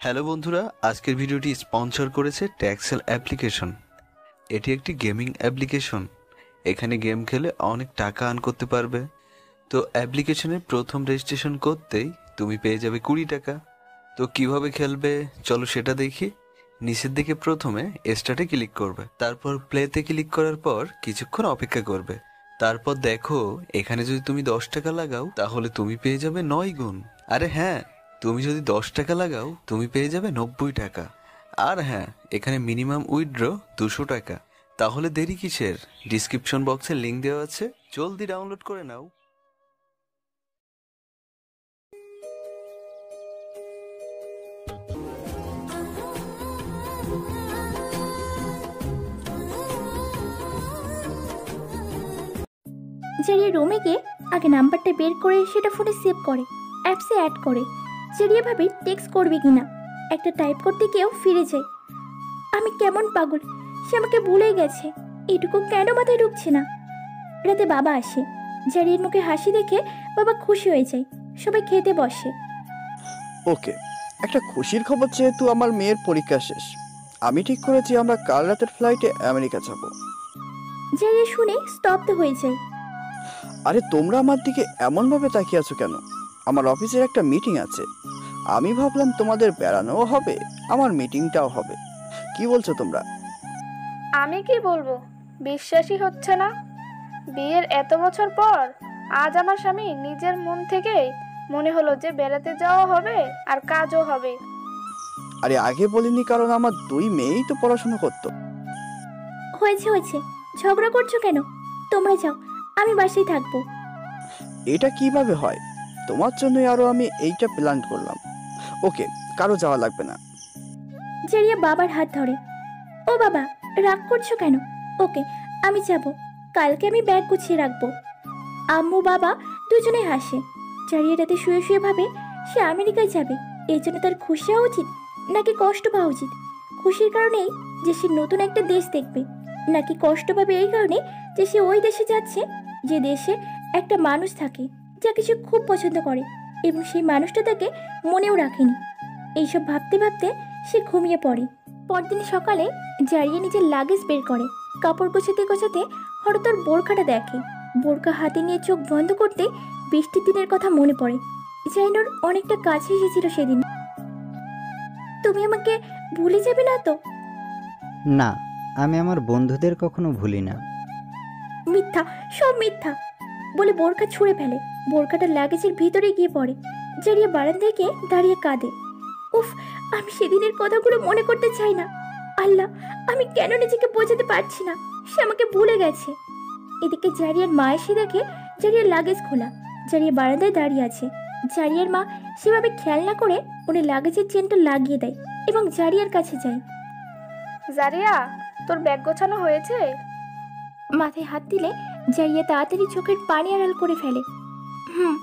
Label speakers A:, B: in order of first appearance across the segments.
A: Hello বন্ধুরা, আজকের ভিডিওটি স্পন্সর করেছে ট্যাক্সেল অ্যাপ্লিকেশন। এটি একটি গেমিং অ্যাপ্লিকেশন। এখানে গেম খেলে অনেক টাকা আর্ন করতে পারবে। তো অ্যাপ্লিকেশনের প্রথম রেজিস্ট্রেশন করতেই তুমি পেয়ে যাবে কুড়ি টাকা। তো কীভাবে খেলবে, চলো সেটা দেখি। নিচের দিকে প্রথমে স্টার্টে ক্লিক করবে। তারপর প্লেতে ক্লিক করার পর কিছুক্ষণ অপেক্ষা করবে। তারপর দেখো, এখানে যদি তুমি দশ টাকা লাগাও, তাহলে তুমি পেয়ে যাবে নয় গুণ। আরে হ্যাঁ তুমি যদি দশ টাকা লাগাও, তুমি পেয়ে যাবে নব্বই টাকা। আর হ্যাঁ এখানে মিনিমাম উইথড্র দুশো টাকা। তাহলে দেরি কিসের? ডিসক্রিপশন বক্সে লিঙ্ক দেওয়া আছে। জলদি ডাউনলোড করে নাও।
B: জেরিয়া রুমে গিয়ে আগে নাম্বারটা বের করে সেটা ফোনে সেভ করে অ্যাপসে অ্যাড করে। জেরিয়া ভাবে টেক্সট করবে কিনা। একটা টাইপ করতে গিয়েও ফিরে যায় আমি কেমন পাগল সে আমাকে ভুলে গেছে। এটুকু কেন মাথায় ঢুকছে না? রাতে বাবা আসে। জেরিয়ার মুখে হাসি দেখে বাবা খুশি হয়ে যায়। সবাই খেতে বসে।
C: ওকে একটা খুশির খবর যেহেতু আমার মেয়ের পরীক্ষা শেষ আমি ঠিক করেছি আমরা কাল রাতের ফ্লাইটে আমেরিকা যাব।
B: জেরিয়া শুনে স্তব্ধ হয়ে যায়।
C: আরে তোমরা আমার দিকে এমনভাবে তাকিয়ে আছো কেন? আমার অফিসের একটা মিটিং আছে। আমি ভাবলাম তোমাদের বেড়ানোও হবে আমার মিটিংটাও হবে। কি বলছো তোমরা?
D: আমি কি বলব? বিশ্বাসই হচ্ছে না। বিয়ের এত বছর পর আজ আমার স্বামী নিজের মন থেকে মনে হলো যে বেড়াতে যাওয়া হবে আর কাজও হবে।
C: আরে আগে বলিনি কারণ আমার দুই মেয়েই তো পড়াশোনা করতো।
B: হয়েছে হয়েছে। ঝগড়া করছ কেন? তোমরা যাও আমি বাসায় থাকব।
C: এটা কীভাবে হয়? তোমার জন্যই আরও আমি এইটা প্ল্যান করলাম। ওকে কারও যাওয়া লাগবে না।
B: জেরিয়া বাবার হাত ধরে, ও বাবা, রাগ করছ কেন? ওকে আমি যাব। কালকে আমি ব্যাগ গুছিয়ে রাখব। আম্মু বাবা দুজনে হাসে। জারিয়া রাতে শুয়ে শুয়ে ভাবে, সে আমেরিকায় যাবে। এই জন্য তার খুশি হওয়া উচিত, নাকি কষ্ট পাওয়া উচিত? খুশির কারণেই যে সে নতুন একটা দেশ দেখবে, নাকি কষ্ট পাবে এই কারণে যে সে ওই দেশে যাচ্ছে, যে দেশে একটা মানুষ থাকে। যাকে সে খুব পছন্দ করে এবং সেই মানুষটা তাকে মনেও রাখেনি। এইসব ভাবতে ভাবতে সে ঘুমিয়ে পড়ে। পরদিন সকালে জারিয়ে নিজের লাগেজ বের করে। কাপড় গোছাতে গোছাতে হঠাৎ ওর বোরখাটা দেখে। বোরখা হাতে নিয়ে চোখ বন্ধ করতে বৃষ্টির দিনের কথা মনে পড়ে। জাইনোর অনেকটা কাছে এসেছিল সেদিন। তুমি আমাকে ভুলে যাবে না তো?
E: না আমি আমার বন্ধুদের কখনো ভুলি না।
B: মিথ্যা সব মিথ্যা। বলে বোরখা ছুঁড়ে ফেলে। বোরখাটা লাগেজের ভিতরে গিয়ে পড়ে জারিয়ে বারান্দায় গিয়ে দাঁড়িয়ে কাঁদে। উফ আমি সেদিনের কথাগুলো মনে করতে চাই না। আল্লাহ আমি কেন নিজেকে বোঝাতে পারছি না? সে আমাকে ভুলে গেছে। এদিকে জারিয়ার মা এসে দেখে জারিয়ার লাগেজ খোলা। জারিয়া বারান্দায় দাঁড়িয়ে আছে। জারিয়ার মা সেভাবে খেয়াল না করে উনি লাগেজের চেনটা লাগিয়ে দেয় এবং জারিয়ার কাছে যায়।
D: জারিয়া তোর ব্যাগ গোছানো হয়েছে?
B: মাথায় হাত দিলে জারিয়া তাড়াতাড়ি চোখের পানি আড়াল করে ফেলে। হুম।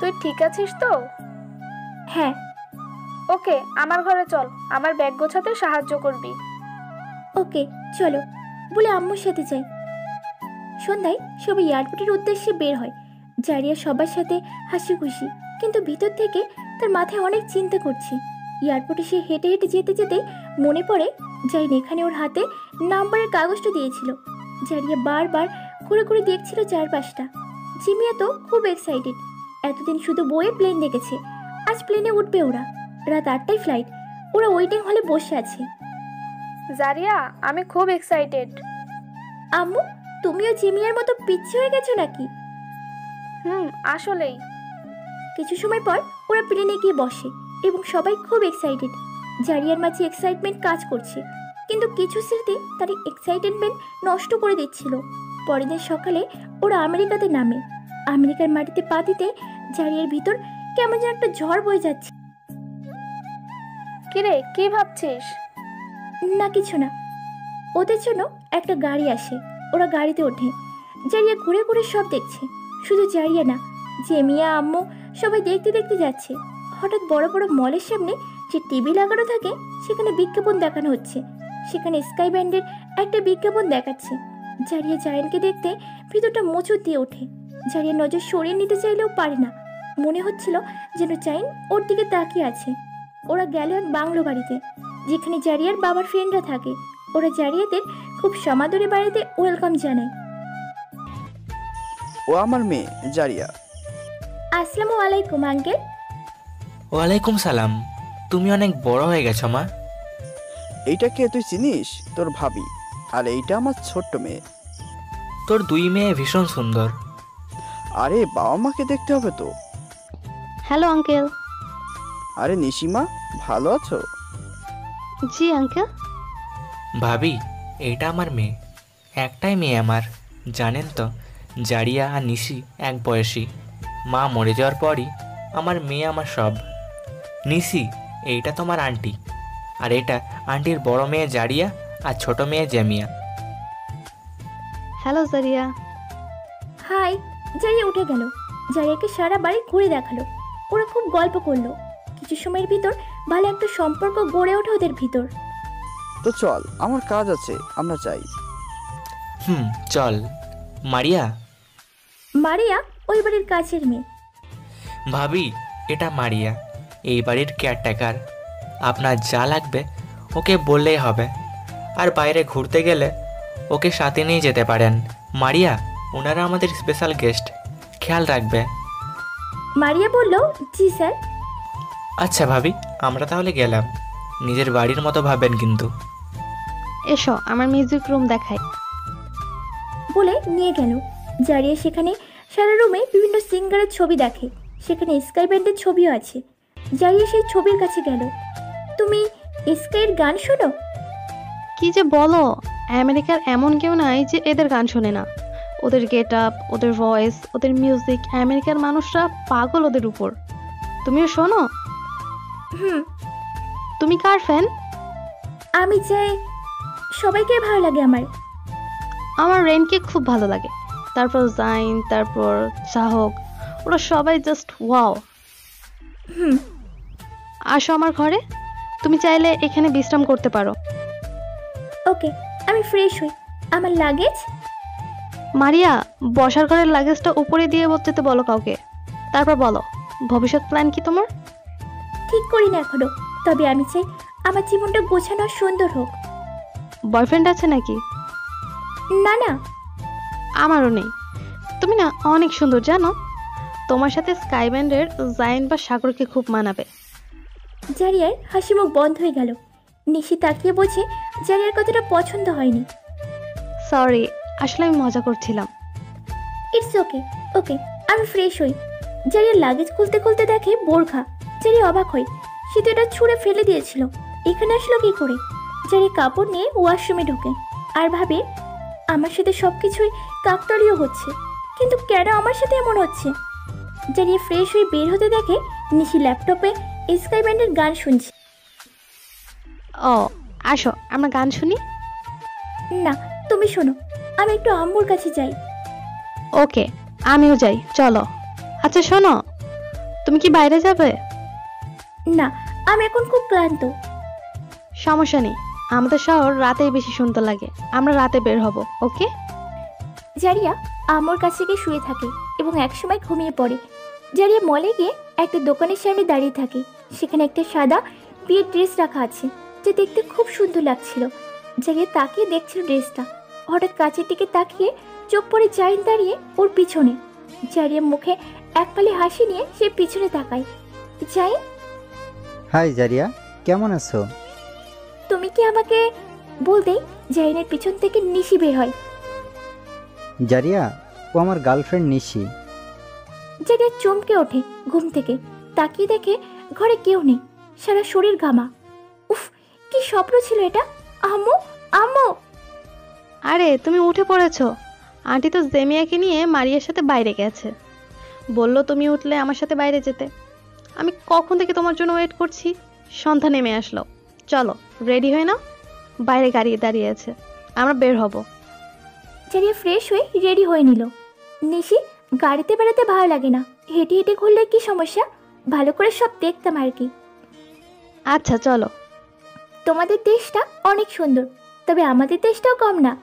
D: তুই ঠিক আছিস তো?
B: হ্যাঁ।
D: ওকে আমার ঘরে চল। আমার ব্যাগ গোছাতে সাহায্য করবি।
B: ওকে চলো। বলে আম্মুর সাথে যাই। সন্ধ্যায় সবাই এয়ারপোর্টের উদ্দেশ্যে বের হয়। জারিয়া সবার সাথে হাসি খুশি কিন্তু ভিতর থেকে তার মাথায় অনেক চিন্তা করছে। এয়ারপোর্টে সে হেঁটে হেঁটে যেতে যেতে মনে পড়ে জাইন এখানে ওর হাতে নাম্বারের কাগজটা দিয়েছিল। জারিয়া বারবার ঘুরে ঘুরে দেখছিল চারপাশটা। জিমিয়া তো খুব এক্সাইটেড এতদিন শুধু বইয়ে প্লেন দেখেছে আজ প্লেনে উঠবে ওরা। রাত আটটায় ফ্লাইট ওরা ওয়েটিং হলে বসে আছে।
D: জারিয়া আমি খুব এক্সাইটেড
B: আম্মু তুমিও জিমিয়ার মতো পিচ্ছি হয়ে গেছো নাকি?
D: হুম আসলেই।
B: কিছু সময় পর ওরা প্লেনে গিয়ে বসে এবং সবাই খুব এক্সাইটেড জারিয়ার মাঝে এক্সাইটমেন্ট কাজ করছে কিন্তু কিছু স্মৃতি তার এক্সাইটেডমেন্ট নষ্ট করে দিচ্ছিল। পরের দিন সকালে ওরা আমেরিকাতে নামে। আমেরিকার মাটিতে পা দিতে জারিয়ার ভিতর কেমন যেন একটা ঝড় বয়ে যাচ্ছে।
D: কিরে কি ভাবছিস?
B: না কিছু না। ওদের জন্য একটা গাড়ি আসে। ওরা গাড়িতে ওঠে। জারিয়া ঘুরে ঘুরে সব দেখছে। শুধু জারিয়া না জেমিয়া আম্মু সবাই দেখতে দেখতে যাচ্ছে। হঠাৎ বড় বড় মলের সামনে যে টিভি লাগানো থাকে সেখানে বিজ্ঞাপন দেখানো হচ্ছে। সেখানে স্কাই ব্যান্ডের একটা বিজ্ঞাপন দেখাচ্ছে। জারিয়া জায়ানকে দেখতে ভিতরটা মোচড় দিয়ে ওঠে। জারিয়া নজর সরিয়ে নিতে চাইলেও পারে না। মনে হচ্ছিল যেন চাইন ওর দিকে তাকিয়ে আছে। ওরা গেল এক বাংলো বাড়িতে যেখানে জারিয়ার বাবার ফ্রেন্ডরা থাকে। ওরা জারিয়াদের খুব সমাদরে বাড়িতে ওয়েলকাম জানায়।
C: ও আমার মেয়ে জারিয়া।
B: আসসালামু আলাইকুম আঙ্কেল
F: ওয়ালাইকুম সালাম। তুমি অনেক বড় হয়ে গেছো মা।
C: এইটাকে তুই চিনিস? তোর ভাবি। আর এইটা আমার ছোট্ট মেয়ে।
F: তোর দুই মেয়ে ভীষণ সুন্দর।
C: আরে বাবা মাকে দেখতে হবে তো।
G: Hello uncle.
C: আরে নিশিমা ভালো আছো?
G: জি আঙ্কেল।
F: ভাবি এইটা আমার মেয়ে। একটাই মেয়ে আমার। জানেন তো জারিয়া আর নিশি এক বয়সী। মা মরে যাওয়ার পরই আমার মেয়ে আমার সব। নিশি এইটা তোমার আন্টি। আর এটা আন্টির বড় মেয়ে জারিয়া আর ছোট মেয়ে জ্যামিয়া
G: হ্যালো জারিয়া।
B: হাই জারিয়া উঠে গেল। জারিয়াকে সারা বাড়ি ঘুরে দেখাল। ওরা খুব গল্প করল। কিছু সময়ের ভিতর ভালো একটা সম্পর্ক গড়ে ওঠে ওদের ভিতর।
C: তো চল আমার কাজ আছে আমরা চাই
F: হুম চল। মারিয়া?
B: মারিয়া ওই বাড়ির কাছের মেয়ে।
F: ভাবি এটা মারিয়া। এই বাড়ির কেয়ারটেকার আপনার যা লাগবে ওকে বললেই হবে। আর বাইরে ঘুরতে গেলে ওকে সাথে নিয়ে যেতে পারেন। মারিয়া ওনারা আমাদের স্পেশাল গেস্ট খেয়াল রাখবে।
B: মারিয়া বলল জি স্যার।
F: আচ্ছা ভাবি আমরা তাহলে গেলাম। নিজের বাড়ির মতো ভাবেন কিন্তু।
G: এসো আমার মিউজিক রুম দেখাই।
B: বলে নিয়ে গেল। জারিয়া সেখানে সারা রুমে বিভিন্ন সিঙ্গারের ছবি দেখে। সেখানে স্কাই ব্যান্ডের ছবিও আছে। জারিয়া সেই ছবির কাছে গেল। তুমি স্কাইয়ের গান শোনো?
G: কি যে বলো? আমেরিকার এমন কেউ নাই যে এদের গান শোনে না। ওদের গেট আপ ওদের ভয়েস ওদের মিউজিক আমেরিকার মানুষরা পাগল ওদের উপর। তুমিও শোনো?
B: হুম।
G: তুমি কার ফ্যান
B: আমি চাই সবাইকে ভালো লাগে আমার।
G: আমার রেনকে খুব ভালো লাগে। তারপর জাইন তারপর চাহক ওরা সবাই জাস্ট ওয়াও
B: হুম।
G: আসো আমার ঘরে। তুমি চাইলে এখানে বিশ্রাম করতে পারো।
B: ওকে আমি ফ্রেশ হই। আমার লাগেজ
G: মারিয়া বসার ঘরের লাগেজটা উপরে দিয়ে যেতে বলো কাউকে। তারপর বলো ভবিষ্যৎ প্ল্যান কি তোমার?
B: ঠিক করি না এখনও তবে আমি চাই আমার জীবনটা গোছানো সুন্দর হোক।
G: বয়ফ্রেন্ড আছে নাকি?
B: না না।
G: আমারও নেই। তুমি না অনেক সুন্দর জানো? তোমার সাথে স্কাইব্যান্ডের জাইন বা সাগরকে খুব মানাবে।
B: জারিয়ার হাসি মুখ বন্ধ হয়ে গেল। নিশি তাকিয়ে বোঝে জারিয়ার কথাটা পছন্দ হয়নি।
G: সরি আসলে আমি মজা করছিলাম।
B: ইটস ওকে ওকে আমি ফ্রেশ হই। জারিয়ার লাগেজ খুলতে খুলতে দেখে বোরখা জারিয়া অবাক হয় সে তো এটা ছুঁড়ে ফেলে দিয়েছিল। এখানে আসলো কি করে? জারি কাপড় নিয়ে ওয়াশরুমে ঢোকে আর ভাবে আমার সাথে সব কিছুই কাকতালীয় হচ্ছে কিন্তু কেন আমার সাথে এমন হচ্ছে? জারিয়া ফ্রেশ হয়ে বের হতে দেখে নিশি ল্যাপটপে স্কাই ব্যান্ডের গান শুনছে।
G: ও আসো আমরা গান শুনি?
B: না তুমি শোনো আমি একটু আম্মুর কাছে যাই।
G: ওকে আমিও যাই চলো। আচ্ছা শোনো তুমি কি বাইরে যাবে?
B: না আমি এখন খুব ক্লান্ত।
G: সমস্যা নেই আমাদের শহর রাতেই বেশি শুনতে লাগে আমরা রাতে বের হব ওকে?
B: জারিয়া আম্মুর কাছে গিয়ে শুয়ে থাকে এবং একসময় ঘুমিয়ে পড়ে। জারিয়া মলে গিয়ে একটা দোকানের সামনে দাঁড়িয়ে থাকে সেখানে একটা সাদা বিয়ের ড্রেস রাখা আছে। যে দেখতে খুব সুন্দর লাগছিল। জারিয়া তাকিয়ে দেখছিল ড্রেসটা। হঠাৎ কাছের দিকে তাকিয়ে চোখ পড়ে জাইন দাঁড়িয়ে ওর পিছনে। জারিয়া মুখে এক পালে হাসি নিয়ে সে পিছনে তাকায়। জাইন
E: হাই জারিয়া। কেমন আছো?
B: তুমি কি আমাকে বলতেই জাইনের পিছন থেকে নিশি বের হয়?
E: জারিয়া ও আমার গার্লফ্রেন্ড নিশি।
B: জারিয়া চমকে ওঠে ঘুম থেকে। তাকিয়ে দেখে ঘরে কেউ নেই। সারা শরীর ঘামা কি স্বপ্ন ছিল এটা? আম্মু আম্মু!
G: আরে তুমি উঠে পড়েছো। আন্টি তো জেমিয়াকে নিয়ে মারিয়ার সাথে বাইরে গেছে। বলল তুমি উঠলে আমার সাথে বাইরে যেতে। আমি কখন থেকে তোমার জন্য ওয়েট করছি? সন্ধ্যা নেমে আসলো। চলো রেডি হয়ে নাও। বাইরে গাড়ি দাঁড়িয়ে আছে। আমরা বের হব।
B: জারিয়া ফ্রেশ হয়ে রেডি হয়ে নিল। নিশি গাড়িতে বেড়াতে ভালো লাগে না। হেঁটে হেঁটে ঘুরলে কি সমস্যা? ভালো করে সব দেখতাম আর কি।
G: আচ্ছা চলো।
B: তোমাদের দেশটা অনেক সুন্দর তবে আমাদের দেশটাও কম না।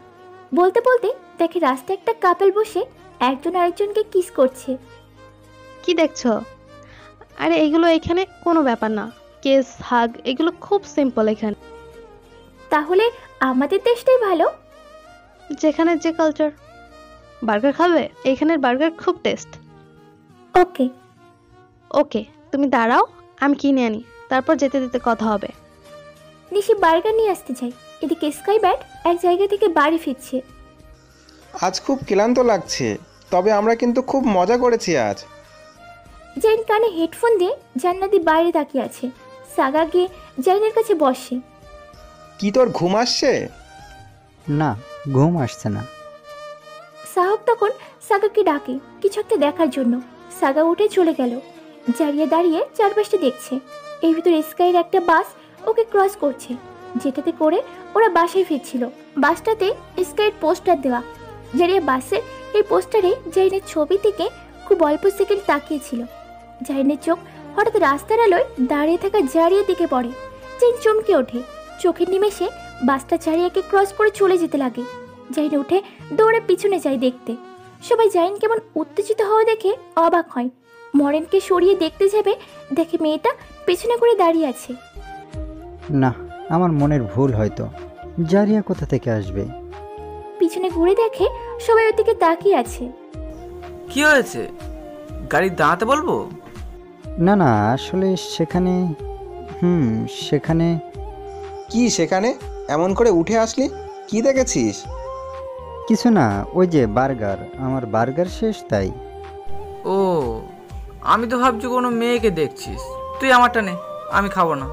B: বলতে বলতে দেখে রাস্তায় একটা কাপেল বসে একজন আরেকজনকে কিস করছে।
G: কি দেখছ? আরে এগুলো এখানে কোনো ব্যাপার না। কেস হাগ এগুলো খুব সিম্পল এখানে।
B: তাহলে আমাদের দেশটাই ভালো?
G: যেখানে যে কালচার বার্গার খাবে? এখানের বার্গার খুব টেস্ট
B: ওকে
G: ওকে তুমি দাঁড়াও আমি কিনে আনি। তারপর যেতে যেতে কথা হবে।
B: নিশি বার্গার নিয়ে আসতে চাই। এদিকে স্কাই ব্যাট এক জায়গা থেকে বাড়ি ফিরছে।
H: আজ খুব ক্লান্ত লাগছে তবে আমরা কিন্তু খুব মজা করেছি আজ।
B: জৈন কানে হেডফোন দিয়ে জান্নাতি বাইরে তাকিয়ে আছে। সাগা গিয়ে জৈনের কাছে বসে।
H: কি তোর ঘুম আসছে?
E: না ঘুম আসছে না।
B: সাহক তখন সাগাকে ডাকে কিছু একটা দেখার জন্য। সাগা উঠে চলে গেল। জারিয়ে দাঁড়িয়ে চারপাশটা দেখছে। এর ভিতরে স্কাইয়ের একটা বাস ওকে ক্রস করছে। যেটাতে করে ওরা বাসায় ফিরছিল। বাসটাতে স্কাইয়ের পোস্টার দেওয়া জারিয়া বাসের এই পোস্টারে জাইনের ছবি থেকে খুব অল্প সেকেন্ড তাকিয়েছিল। জাইনের চোখ হঠাৎ রাস্তার আলোয় দাঁড়িয়ে থাকা জারিয়ার দিকে পড়ে। জাইন চমকে ওঠে। চোখের নিমেষে বাসটা জারিয়াকে ক্রস করে চলে যেতে লাগে। জাইন উঠে দৌড়ে পিছনে যায় দেখতে। সবাই জাইন কেমন উত্তেজিত হওয়া দেখে অবাক হয়। মরেনকে সরিয়ে দেখতে যাবে দেখে মেয়েটা পেছনে করে দাঁড়িয়ে আছে।
E: না আমার মনের ভুল হয়তো। জারিয়া কোথা থেকে আসবে?
B: পিছনে ঘুরে দেখে সবাই ওর দিকে তাকিয়ে আছে।
I: কি হয়েছে? গাড়ি দাঁড়াতে বলব?
E: না না আসলে সেখানে হুম সেখানে।
H: কি সেখানে? এমন করে উঠে আসলি? কি দেখেছিস?
E: কিছু না ওই যে বার্গার আমার বার্গার শেষ তাই।
I: ও আমি তো ভাবছি কোনো মেয়েকে দেখছিস। তুই আমারটা নে আমি খাব না।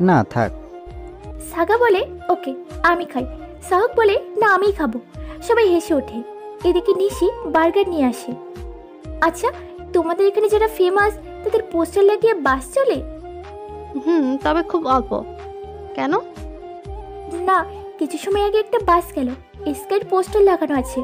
E: না থাক।
B: সাগা বলে ওকে আমি খাই। সাহক বলে না আমিই খাব। সবাই হেসে ওঠে। এদিকে নিশি বার্গার নিয়ে আসে। আচ্ছা তোমাদের এখানে যারা ফেমাস তাদের পোস্টার লাগিয়ে বাস চলে?
G: হুম তবে খুব অল্প। কেন?
B: না কিছু সময় আগে একটা বাস গেল। স্কাইট পোস্টার লাগানো আছে।